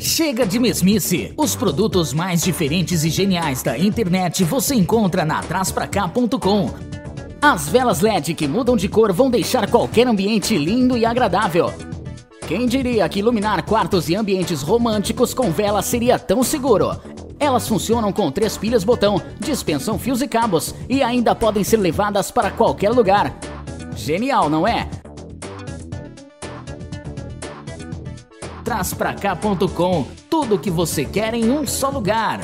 Chega de mesmice! Os produtos mais diferentes e geniais da internet você encontra na Traspracá.com. As velas LED que mudam de cor vão deixar qualquer ambiente lindo e agradável. Quem diria que iluminar quartos e ambientes românticos com velas seria tão seguro? Elas funcionam com três pilhas botão, dispensam fios e cabos e ainda podem ser levadas para qualquer lugar. Genial, não é? Traspracá.com. Tudo o que você quer em um só lugar.